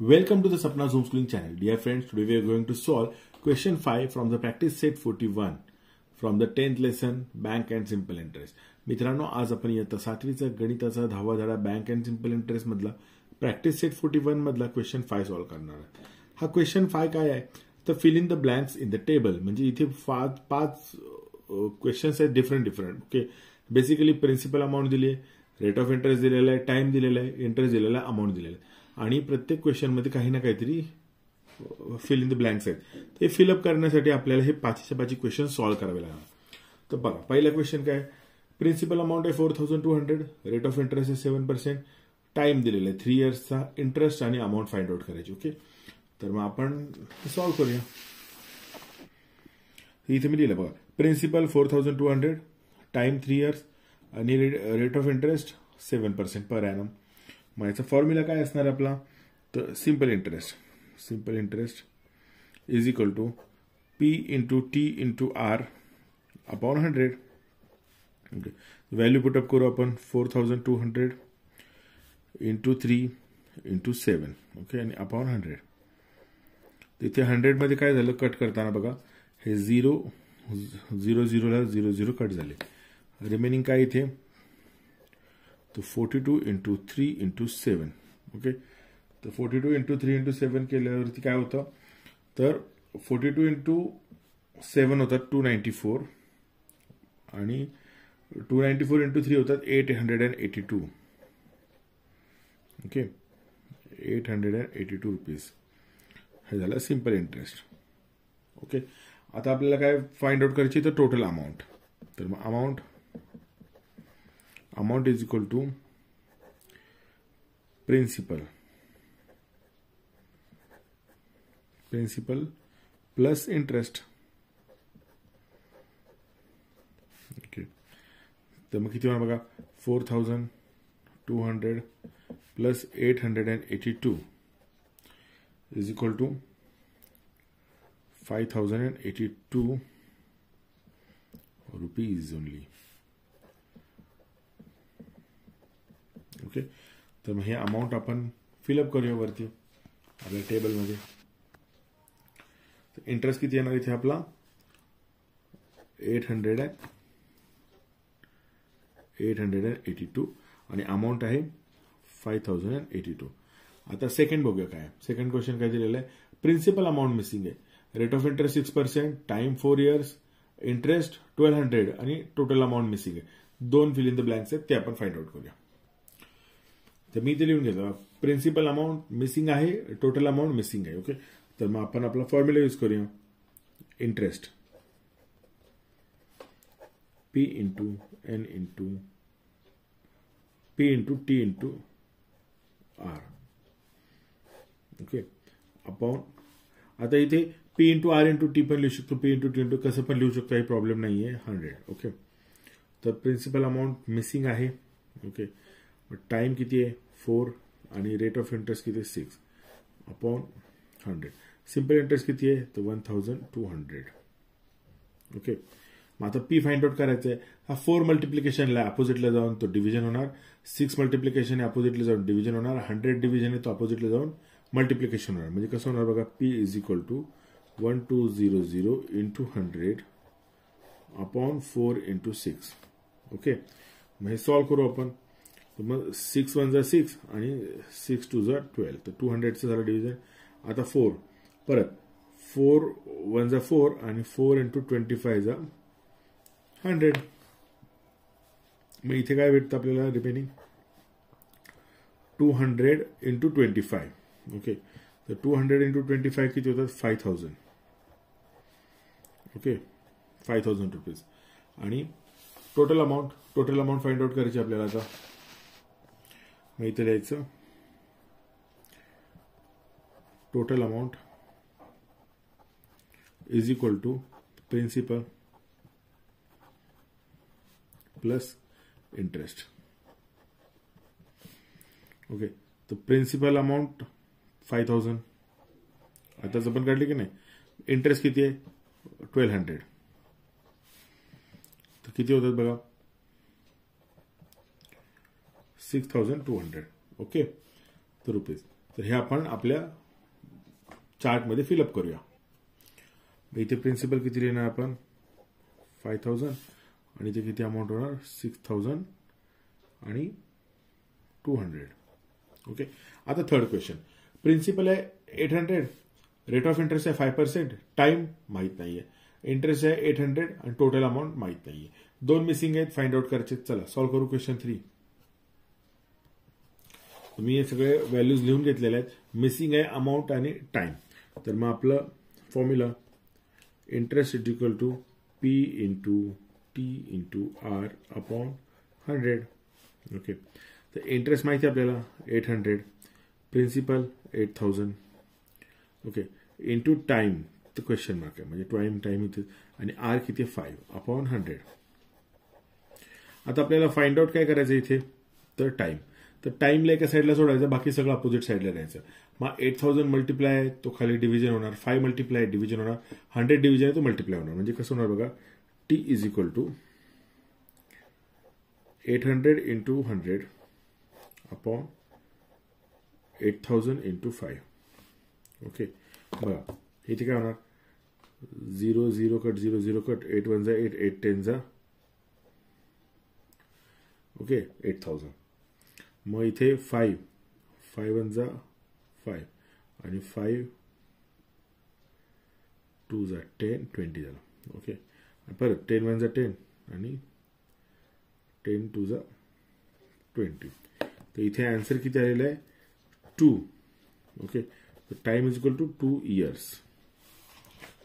Welcome to the Sapna's Homeschooling channel. Dear friends, today we are going to solve question 5 from the practice set 41 from the 10th lesson Bank and Simple Interest. मित्रांनो आज आपण इयत्ता सातवीचा गणिताचा दहावा धडा bank and simple interest मधला practice set forty one मधला क्वेश्चन फाय सॉल्व्ह करणार आहे हा क्वेश्चन फाय काय आहे? तर fill in the blanks in the table म्हणजे इथे पाच पाच क्वेश्चन्स आहेत different different okay basically principal amount दिली आहे रेट ऑफ इंटरेस्ट दिलेला आहे टाइम दिलेला आहे इंटरेस्ट दिलेला आहे अमाऊंट दिलेला आहे. आणि प्रत्येक क्वेश्चनमध्ये काही ना काहीतरी फिल इन द ब्लँक्स आहेत. ते फिलअप करण्यासाठी आपल्याला हे पाचशे पाचशे क्वेश्चन सॉल्व्ह करावे लागणार. तर बघा पहिला क्वेश्चन काय? प्रिन्सिपल अमाऊंट आहे four thousand two hundred rate of interest आहे सेव्हन पर्सेंट टाइम दिलेला आहे थ्री इयर्सचा इंटरेस्ट आणि अमाऊंट फाइंड आउट करायची ओके तर मग आपण सॉल्व्ह करूया. इथे मी लिहिलं बघा principal four thousand two hundred time three years आणि rate of interest seven percent per annum मग याचा फॉर्म्युला काय असणार आपला? तर simple interest simple interest is equal to P into T into R upon hundred okay value put up करू आपण four thousand two hundred into three into seven okay आणि upon hundred तिथे हंड्रेडमध्ये काय झालं? कट करताना बघा. हे झिरो झिरो झिरोला झिरो झिरो कट झाले. रिमेनिंग काय इथे? तो forty two into three into seven okay तर forty two into three into seven केल्यावरती काय होतं? तर फोर्टी टू इंटू सेवन होतात टू नाईंटी फोर आणि two ninety four into three होतात eight hundred and eighty two okay eight hundred and eighty two rupees हे झालं सिंपल इंटरेस्ट ओके आता आपल्याला काय फाइंड आउट करायची? तर टोटल अमाऊंट तर मग amount amount is equal to principal principal plus interest okay तर मग किती होणार बघा four thousand two hundred plus eight hundred and eighty two is equal to five thousand and eighty two rupees only okay? तर मग हे amount आपण fill up करूया वरती आपल्या टेबलमध्ये इंटरेस्ट किती येणार इथे आपला? एट हंड्रेड आहे eight hundred and eighty two आणि अमाऊंट आहे five thousand and eighty two आता सेकंड बघूया काय. सेकंड क्वेश्चन काय दिलेलं आहे? प्रिन्सिपल अमाऊंट मिसिंग आहे. Rate of interest six percent time four years interest twelve hundred आणि टोटल अमाऊंट मिसिंग आहे. दोन फिल इन द ब्लँक्स आहेत ते आपण फाइंड आउट करूया. तर मी ते लिहून घेतो प्रिन्सिपल मिसिंग आहे टोटल अमाऊंट मिसिंग आहे ओके तर मग आपण आपला फॉर्म्युला यूज़ करूया interest P into N into P into T into R okay upon आता इथे P into R into T पण लिहू पी इंटू टी इंटू कसं पण लिहू शकतो प्रॉब्लेम नाही आहे हंड्रेड ओके तर प्रिन्सिपल अमाऊंट मिसिंग आहे ओके टाइम किती आहे? फोर आणि रेट ऑफ इंटरेस्ट किती आहे? Six upon hundred simple interest किती आहे? तर one thousand two hundred okay मग आता पी फाइंड आउट करायचं आहे हा फोर मल्टिप्लिकेशनला अपोजिटला जाऊन तो डिव्हिजन होणार. सिक्स मल्टिप्लिकेशन अपोजिटला जाऊन डिव्हिजन होणार. हंड्रेड डिव्हिजन आहे तो अपोजिटला जाऊन मल्टिप्लिकेशन होणार. म्हणजे कसं होणार बघा? P is equal to one two zero zero into hundred upon four into six okay मग हे सॉल्व्ह करू आपण. तर मग सिक्स वन जा सिक्स आणि सिक्स टू जा ट्वेल्व तर टू हंड्रेडचं झालं डिव्हिजन आता फोर परत फोर वन जा फोर आणि फोर इंटू ट्वेंटी फाय जा हंड्रेड मग इथे काय भेटतं आपल्याला remaining two hundred into twenty five okay तर two hundred into twenty five किती होतात? Five thousand okay five thousand rupees आणि total amount total amount find out करायची आपल्याला आता. मग इथे लिहायचं total amount is equal to principal plus interest okay तर प्रिन्सिपल अमाऊंट फाईव्ह थाउजंड आताच आपण काढली की नाही? इंटरेस्ट किती आहे? ट्वेल्व हंड्रेड तर किती होतात बघा? Six thousand two hundred okay तर रुपीज तर हे आपण आपल्या चार्टमध्ये फिलअप करूया. इथे प्रिन्सिपल किती लिहिणार आपण? फाय थाउजंड आणि इथे किती अमाऊंट होणार? सिक्स थाउजंड आणि टू हंड्रेड ओके आता थर्ड क्वेश्चन प्रिन्सिपल आहे eight hundred rate of interest आहे फाय पर्सेंट टाइम माहीत नाही आहे इंटरेस्ट आहे एट हंड्रेड आणि टोटल अमाऊंट माहीत नाही आहे दोन मिसिंग आहेत. फाइंड आउट करायचे चला सॉल्व्ह करू क्वेश्चन थ्री मी हे सगळे व्हॅल्यूज लिहून घेतलेले आहेत. मिसिंग आहे अमाऊंट आणि टाइम तर मग आपलं formula interest is equal to P into T into R upon hundred okay तर इंटरेस्ट माहिती आहे आपल्याला? Eight hundred principal eight thousand okay into time तर क्वेश्चन मार्क आहे. म्हणजे टाइम टाइम इथे. आणि आर किती फाईव्ह अपॉन हंड्रेड आता आपल्याला फाइंड आउट काय करायचं इथे? तर टाइम तर टाइमला एका साईडला सोडायचं, बाकी सगळं अपोजिट साईडला राहायचं मग एट थाउजंड मल्टिप्लाय तो खाली डिव्हिजन होणार. फाय मल्टिप्लाय डिव्हिजन होणार. हंड्रेड डिव्हिजन आहे तो मल्टिप्लाय होणार. म्हणजे कसं होणार बघा? T is equal to eight hundred into hundred upon eight thousand into five okay बघा, इथे काय होणार? Zero zero cut zero zero cut eight one जा एट एट टेन जा. ओके एट थाउजंड मग इथे फाईव्ह फाईव्ह वन जा five आणि फाईव्ह टू जा टेन ट्वेंटी झाला. ओके परत टेन वन जा टेन आणि टेन टू जा ट्वेंटी तर इथे आन्सर किती आलेला आहे? टू ओके तर time is equal to two years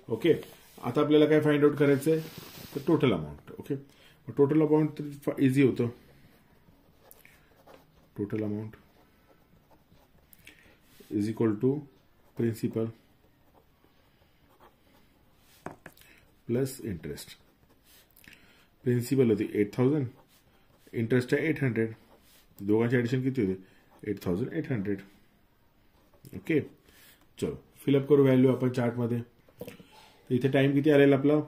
okay आता आपल्याला काय फाइंड आउट करायचं आहे तर total amount okay total amount तर इझी होतं. Total amount is equal to principal plus interest principal होती एट थाउजंड इंटरेस्ट आहे एट हंड्रेड दोघांचे ॲडिशन किती होते? Eight thousand eight hundred okay चलो फिलअप करू व्हॅल्यू आपण चार्टमध्ये इथे टाइम किती आलेला आपला?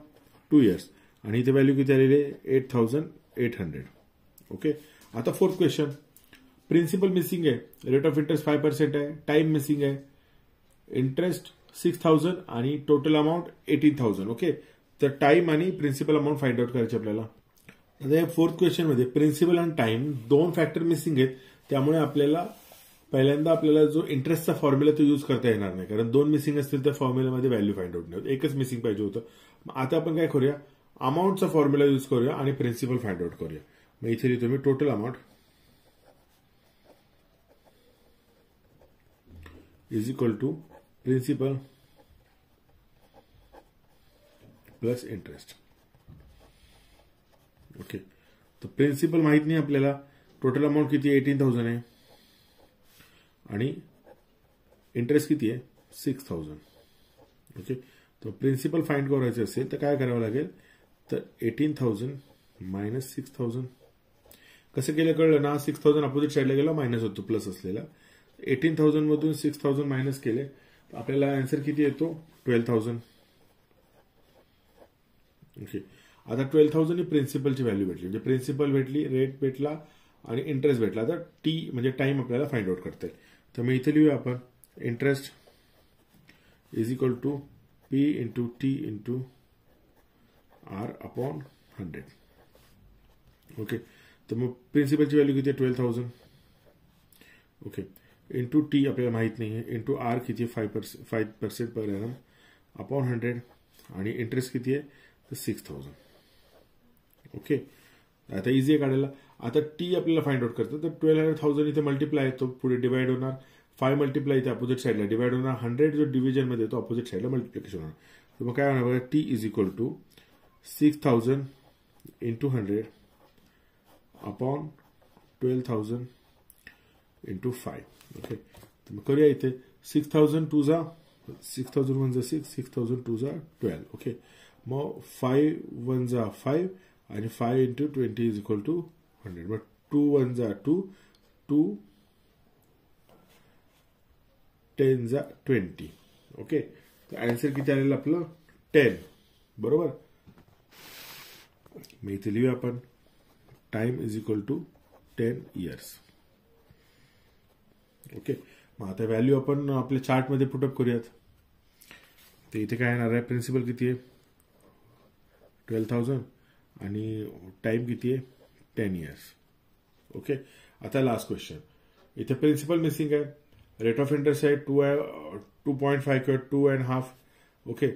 टू इयर्स आणि इथे व्हॅल्यू किती आलेली आहे? Eight thousand eight hundred okay आता फोर्थ क्वेश्चन प्रिन्सिपल मिसिंग आहे. Rate of interest five percent आहे. टाइम मिसिंग आहे. इंटरेस्ट सिक्स थाउजंड आणि total amount eighteen thousand okay तर टाइम आणि प्रिन्सिपल अमाऊंट फाइंड आउट करायचे आपल्याला. आता या फोर्थ क्वेश्चनमध्ये प्रिन्सिपल आणि टाइम दोन फॅक्टर मिसिंग आहेत. त्यामुळे आपल्याला पहिल्यांदा आपल्याला जो इंटरेस्टचा फॉर्म्युला तो यूज करता येणार नाही. कारण दोन मिसिंग असतील तर फॉर्म्युलामध्ये व्हॅल्यू फाइंड आउट नाही एकच मिसिंग पाहिजे होतं. आता आपण काय करूया? अमाऊंटचा फॉर्म्युला यूज करूया आणि प्रिन्सिपल फाइंड आउट करूया. मग इथे तुम्ही total amount is equal to principal plus interest okay तर प्रिन्सिपल माहीत नाही आपल्याला. टोटल अमाऊंट किती एटीन थाउजंड आहे. आणि इंटरेस्ट किती आहे? सिक्स थाउजंड ओके तर प्रिन्सिपल फाइंड करायचे असेल तर काय करावं लागेल? तर eighteen thousand minus six thousand कसं केलं कळलं ना? सिक्स थाउजंड अपोजिट साईडला गेला मायनस होतो प्लस असलेला. एटीन थाउजंड मधून सिक्स थाउजंड मायनस केले. आपल्याला आन्सर किती येतो? Twelve thousand. ओके आता ट्वेल्व थाउजंड ही प्रिन्सिपलची व्हॅल्यू भेटली. म्हणजे प्रिन्सिपल भेटली रेट भेटला आणि इंटरेस्ट भेटला. तर टी म्हणजे टाइम आपल्याला फाइंड आउट करता येईल. तर मग इथे लिहूया आपण. Interest is equal to P into T into R upon hundred okay तर मग प्रिन्सिपलची व्हॅल्यू किती आहे? Twelve thousand. Okay into T आपल्याला माहीत नाही आहे इंटू आर किती आहे five percent five percent per annum upon hundred आणि इंटरेस्ट किती आहे? तर सिक्स थाउजंड ओके आता इझी आहे काढायला. आता टी आपल्याला फाइंड आउट करतं. तर ट्वेल्व हंड्रेड थाउजंड इथे मल्टिप्लाय येतो पुढे डिवाइड होणार. फाय मल्टिप्लाय इथे अपोजिट साईडला डिवाइड होणार. हंड्रेड जो डिव्हिजनमध्ये अपोजिट साईडला मल्टिप्लिकेशन होणार. तर मग काय होणार बघा? T is equal to six thousand into hundred upon twelve thousand into five okay तर मग करूया इथे. सिक्स थाउजंड टू जा सिक्स थाउजंड वन जा सिक्स सिक्स थाउजंड टू जा ट्वेल्व ओके मग फाईव्ह वन जा फाईव्ह आणि five into twenty is equal to hundred मग टू वन जा टू टू टेन जा ट्वेंटी ओके तर अँसर किती आलेलं आपलं? टेन बरोबर? मग इथे लिहूया आपण. Time is equal to ten years okay. मग आता व्हॅल्यू आपण आपल्या चार्टमध्ये पुटअप करूयात. तर इथे काय येणार आहे? प्रिन्सिपल किती आहे? ट्वेल्व थाउजंड आणि टाईम किती आहे? Ten years okay. आता लास्ट क्वेश्चन इथे प्रिन्सिपल मिसिंग आहे. रेट ऑफ इंटरेस्ट आहे टू टू पॉईंट फाय किंवा two and half okay.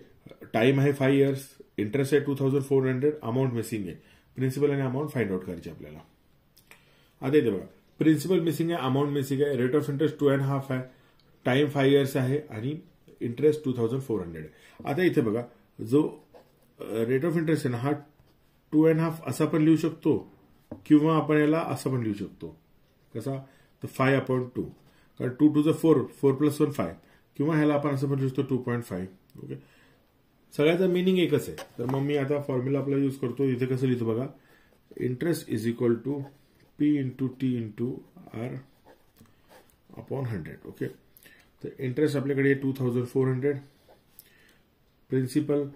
Time आहे फाय इयर्स इंटरेस्ट आहे two thousand four hundred amount missing आहे. प्रिन्सिपल आणि अमाऊंट फाइंड आउट करायची आपल्याला. आता येते बघा. प्रिन्सिपल मिसिंग आहे अमाऊंट मिसिंग आहे rate of interest two and half आहे टाइम फाईव्ह इयर्स आहे आणि interest two thousand four hundred आहे. आता इथे बघा जो रेट ऑफ इंटरेस्ट आहे ना हा टू अँड हाफ असा पण लिहू शकतो किंवा आपण याला असं पण लिहू शकतो. कसा? तर फाय अपॉइंट टू कारण two two the four four plus one five किंवा ह्याला आपण असं पण लिहू शकतो टू पॉईंट फाय ओके सगळ्याचं मिनिंग एकच आहे. तर मग मी आता फॉर्म्युला आपला यूज करतो. इथे कसं लिहितो बघा? Interest is equal to P into T into R upon hundred okay तर इंटरेस्ट आपल्याकडे two thousand four hundred principal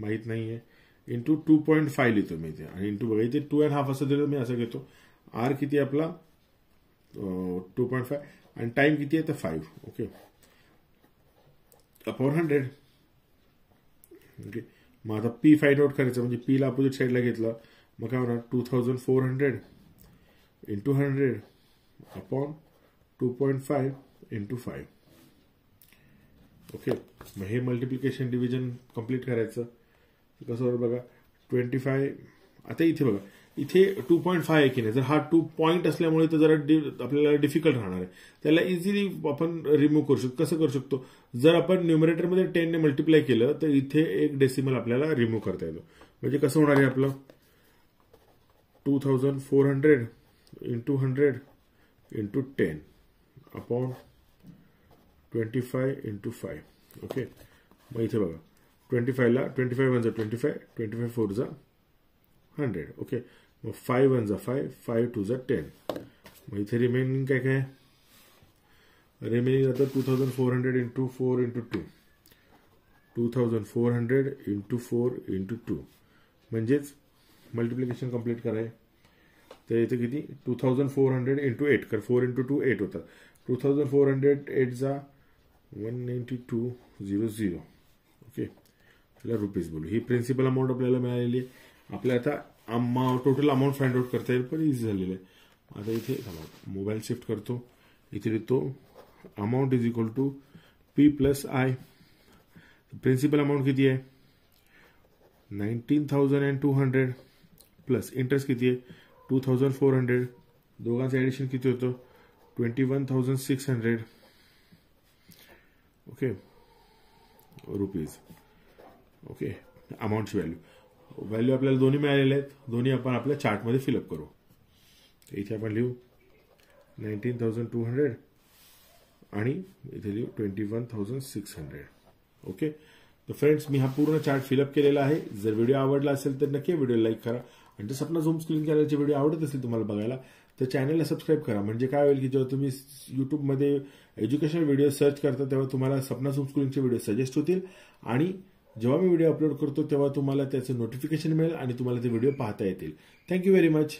माहीत नाही आहे इंटू टू पॉईंट फाय लिहितो मी इथे आणि इंटू बघा इथे टू अँड हाफ असं दिलं मी असं घेतो आर किती आपला टू पॉईंट फाय आणि टाइम किती आहे तर five okay upon hundred okay मग आता पी फाईंड आउट करायचं म्हणजे पीला अपोजिट साईडला घेतलं मग काय होणार two thousand four hundred into hundred upon two point five five okay मग हे मल्टिप्लिकेशन डिव्हिजन कंप्लीट करायचं. कसं बघा? ट्वेंटी फाय आता इथे बघा. इथे टू पॉईंट फाय आहे की नाही? जर हा टू पॉईंट असल्यामुळे तर जरा आपल्याला डिफिकल्ट राहणार आहे. त्याला इझिली आपण रिमूव्ह करू शकतो. कसं करू शकतो? जर आपण न्युमरेटरमध्ये टेनने मल्टिप्लाय केलं तर इथे एक डेसिमल आपल्याला रिमूव्ह करता येतो. म्हणजे कसं होणार आहे आपलं? Two thousand four hundred into hundred into ten upon twenty five into five okay मग इथे बघा ट्वेंटी फायला ट्वेंटी फाय वन जा twenty five twenty five four जा हंड्रेड ओके मग फाय वन जा फाय फाय टू जा टेन मग इथे रिमेनिंग काय काय रिमेनिंग आता two thousand four hundred into four into two two thousand four hundred into four into two म्हणजेच मल्टिप्लिकेशन कंप्लीट कराय तर इथे किती? Two thousand four hundred into eight कर फोर इंटू टू एट होतात two thousand four hundred eight one ninety two zero zero okay त्याला rupees बोलू. ही प्रिन्सिपल अमाऊंट आपल्याला मिळालेली आहे. आपल्या आता अमा टोटल अमाऊंट फाइंड आउट करता येईल. पण इझी झालेलं आहे. आता इथे मोबाईल शिफ्ट करतो. इथे लिहितो amount is equal to P plus I principal amount किती आहे? Nineteen thousand and two hundred plus interest किती आहे? टू थाउजंड फोर हंड्रेड दोघांचं ॲडिशन किती होतं? Twenty one thousand six hundred okay rupees okay अमाऊंटची value value आपल्याला दोन्ही मिळालेले आहेत. दोन्ही आपण आपल्या चार्टमध्ये फिलअप करू. इथे आपण लिहू. नाईन्टीन थाउजंड टू हंड्रेड आणि इथे लिहू twenty one thousand six hundred okay तर फ्रेंड्स मी हा पूर्ण चार्ट फिलअप केलेला आहे. जर व्हिडिओ आवडला असेल तर नक्की व्हिडिओ लाईक करा. म्हणजे आणि जर सपना झूम स्क्रीन चॅनलचे व्हिडिओ आवडत असेल तुम्हाला बघायला तर चॅनलला सबस्क्राईब करा. म्हणजे काय होईल की जेव्हा तुम्ही युट्यूबमध्ये एज्युकेशनल व्हिडिओ सर्च करता तेव्हा तुम्हाला सपना झूम स्क्रीनचे व्हिडिओ सजेस्ट होतील. आणि जेव्हा मी व्हिडिओ अपलोड करतो तेव्हा तुम्हाला त्याचं नोटिफिकेशन मिळेल आणि तुम्हाला ते व्हिडिओ पाहता येतील. Thank you very much